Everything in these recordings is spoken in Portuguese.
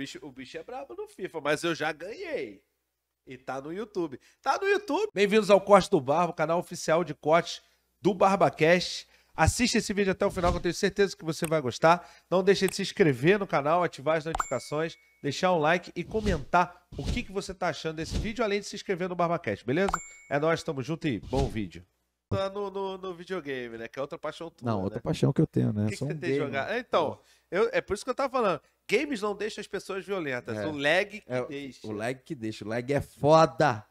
bicho, o bicho é brabo no FIFA, mas eu já ganhei. E tá no YouTube. Tá no YouTube. Bem-vindos ao Corte do Barba, canal oficial de cortes do BarbaCast. Assiste esse vídeo até o final, que eu tenho certeza que você vai gostar. Não deixe de se inscrever no canal, ativar as notificações, deixar um like e comentar o que, que você tá achando desse vídeo, além de se inscrever no BarbaCast, beleza? É nóis, tamo junto e bom vídeo. Tá no, no, no videogame, né? Que é outra paixão tua, Não, outra né? paixão que eu tenho, né? O que, que você um tem gamer. jogado? Então, eu, é por isso que eu tava falando. Games não deixam as pessoas violentas. É. O lag que É, deixa. O lag que deixa. O lag é foda.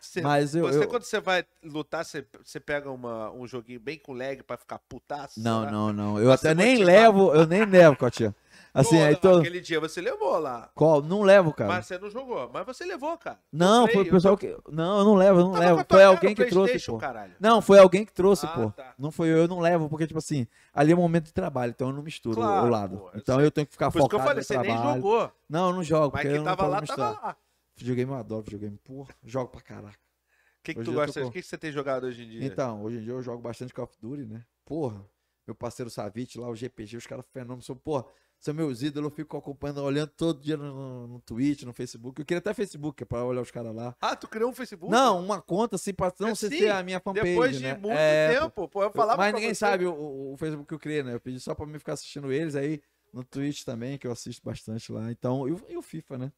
Você, Mas eu. você eu- quando você vai lutar, você, você pega uma, um joguinho bem com lag pra ficar putaço? Não, será? não, não. Eu até nem levo, eu nem levo, Cotinha. Assim, aí tô. Aquele dia você levou lá. Qual? Não levo, cara. Mas você não jogou. Mas você levou, cara. Não, Play, foi o eu pessoal que. Não, eu não levo, eu não Tava levo. Foi alguém que trouxe, pô. caralho. Não, foi alguém que trouxe, Ah, pô. tá. Não foi eu, eu não levo, porque, tipo assim, ali é momento de trabalho, então eu não misturo o- Claro, o lado. pô, eu então sei. eu tenho que ficar Por isso que eu focado falei, você nem trabalho. jogou. Não, eu não jogo, Mas eu quem não tava lá, misturar. tava lá. Videogame eu adoro videogame. Porra, jogo pra caraca. O que, que Hoje tu eu gosta? O que, que você tem jogado hoje em dia? Então, hoje em dia eu jogo bastante Call of Duty, né? Porra, meu parceiro Savit lá, o GPG, os caras fenômenos porra, são meus ídolos, eu fico acompanhando, olhando todo dia no, no, no Twitch, no Facebook. Eu queria até Facebook, pra olhar os caras lá. Ah, tu criou um Facebook? Não, uma conta assim, pra não É, sei se é a minha fanpage, Depois de né? muito É, tempo, pô, eu falava Mas ninguém você. sabe o, o- Facebook que eu criei, né? Eu pedi só pra mim ficar assistindo eles aí no Twitch também, que eu assisto bastante lá. Então, e o, FIFA, né?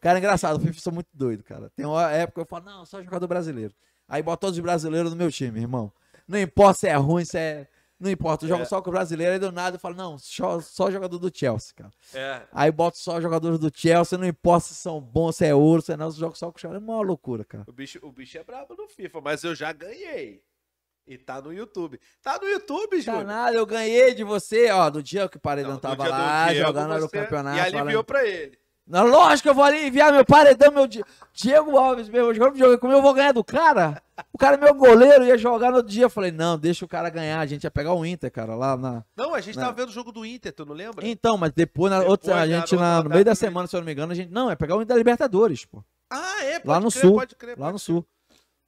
Cara, é engraçado, o FIFA sou muito doido, cara. Tem uma época que eu falo, não, só jogador brasileiro. Aí bota todos os brasileiros no meu time, irmão. Não importa se é ruim, se é. Não importa, eu jogo É. só com o brasileiro, aí do nada eu falo, não, só, só jogador do Chelsea, cara. É. Aí boto só jogadores do Chelsea, não importa se são bons, se é ouro, se é não, eu jogo só com os caras. É uma loucura, cara. O bicho, o bicho é brabo no FIFA, mas eu já ganhei. E tá no YouTube. Tá no YouTube, Tá Júlio. nada, eu ganhei de você, ó, do dia que o Paredão Não, no tava lá, jogando no campeonato. E aliviou falando- pra ele. Não, lógico que eu vou ali enviar meu paredão, meu Di- Diego Alves jogando videogame como eu vou ganhar do cara? O cara é meu goleiro, ia jogar no outro dia. Eu falei, não, deixa o cara ganhar, a gente ia pegar o Inter, cara, lá na... Não, a gente Não. tava vendo o jogo do Inter, tu não lembra? Então, mas depois, na Depois, outra, a na gente, na- no meio da semana, se eu não me engano, a gente, não, é pegar o Inter da Libertadores, pô, Ah, é, pode Lá no crer, Sul, pode crer, lá pode no crer. Sul.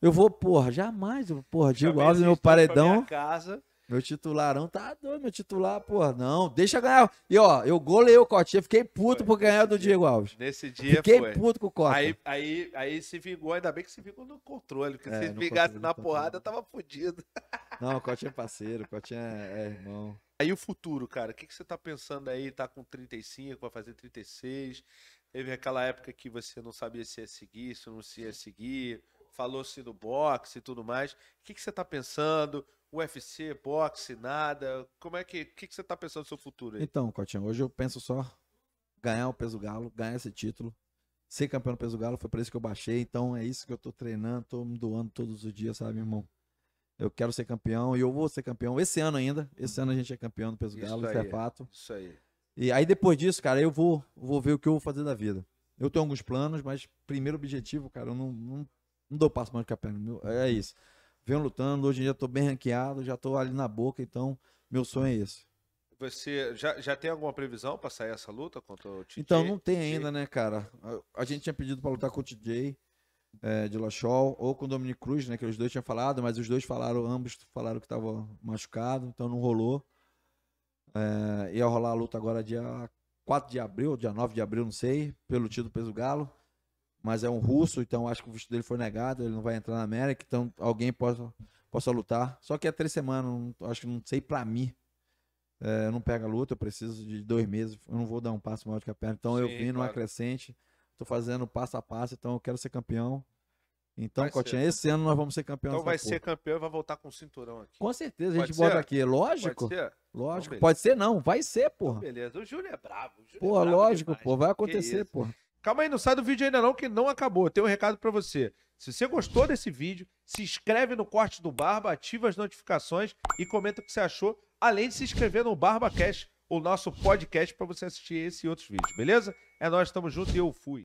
Eu vou, porra, jamais, porra, Diego Alves, meu paredão, Casa. Meu titularão, tá doido, meu titular, porra, não, deixa ganhar. E ó, eu golei o Cotinha, fiquei puto Foi, por ganhar do Diego Alves. Nesse dia Fiquei foi. puto com o Cota. Aí, aí, aí se vingou, ainda bem que se vingou no controle, porque É, se vingasse na porrada, eu tava fudido. Não, o Cotinha é parceiro, o Cotinha é, é irmão. Aí o futuro, cara, o que, que você tá pensando aí? Tá com 35, vai fazer 36. Teve aquela época que você não sabia se ia seguir, se não se ia seguir. Falou-se no boxe e tudo mais. O que, que você tá pensando? UFC, boxe, nada? Como é que. O que, que você tá pensando no seu futuro aí? Então, Cotinha, hoje eu penso só ganhar o peso galo, ganhar esse título, ser campeão do peso galo, foi por isso que eu baixei, então é isso que eu tô treinando, tô me doando todos os dias, sabe, irmão? Eu quero ser campeão e eu vou ser campeão esse ano ainda. Esse ano a gente é campeão do peso Isso galo, isso aí. é fato. Isso aí. E aí depois disso, cara, eu vou, vou ver o que eu vou fazer da vida. Eu tenho alguns planos, mas primeiro objetivo, cara, eu não, não, não dou passo mais de capela. Meu- É isso. Venho lutando, hoje em dia tô bem ranqueado, já tô ali na boca, então meu sonho é esse. Você já, já tem alguma previsão pra sair essa luta contra o TJ? Então, não tem ainda, né, cara? A, a gente tinha pedido pra lutar com o TJ é, de Lachol ou com o Dominic Cruz, né? Que os dois tinham falado, mas os dois falaram, ambos falaram que tava machucado, então não rolou. É, ia rolar a luta agora dia 4 de abril, dia 9 de abril, não sei, pelo título peso galo. Mas é um russo, então acho que o visto dele foi negado, ele não vai entrar na América, então alguém possa, possa lutar. Só que é três semanas, não- acho que não sei pra mim. É, não pega a luta, eu preciso de dois meses, eu não vou dar um passo maior que a perna. Então eu Sim, vim numa claro. crescente, tô fazendo passo a passo, então eu quero ser campeão. Então, Vai Cotinha, ser. esse ano nós vamos ser campeão. Então vai porra. ser campeão e vai voltar com o cinturão aqui. Com certeza, a Pode gente bota ser? aqui. Lógico, Pode ser? lógico. beleza. Pode ser não, vai ser, porra. Beleza. O Júlio é bravo. Júlio é Pô, bravo lógico, demais. pô, vai acontecer, porra. Calma aí, não sai do vídeo ainda não, que não acabou. Tem um recado pra você. Se você gostou desse vídeo, se inscreve no Corte do Barba, ativa as notificações e comenta o que você achou, além de se inscrever no BarbaCast, o nosso podcast, pra você assistir esse e outros vídeos, beleza? É nóis, tamo junto e eu fui.